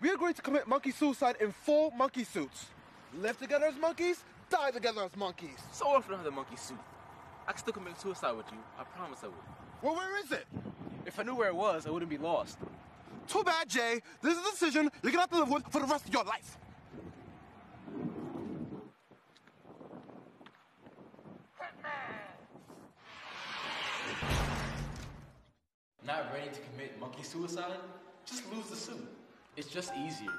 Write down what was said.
We agreed to commit monkey suicide in full monkey suits. Live together as monkeys, die together as monkeys. So if I don't have the monkey suit? I can still commit suicide with you. I promise I would. Well, where is it? If I knew where it was, I wouldn't be lost. Too bad, Jay. This is a decision you're gonna have to live with for the rest of your life. Not ready to commit monkey suicide? Just lose the suit. It's just easier.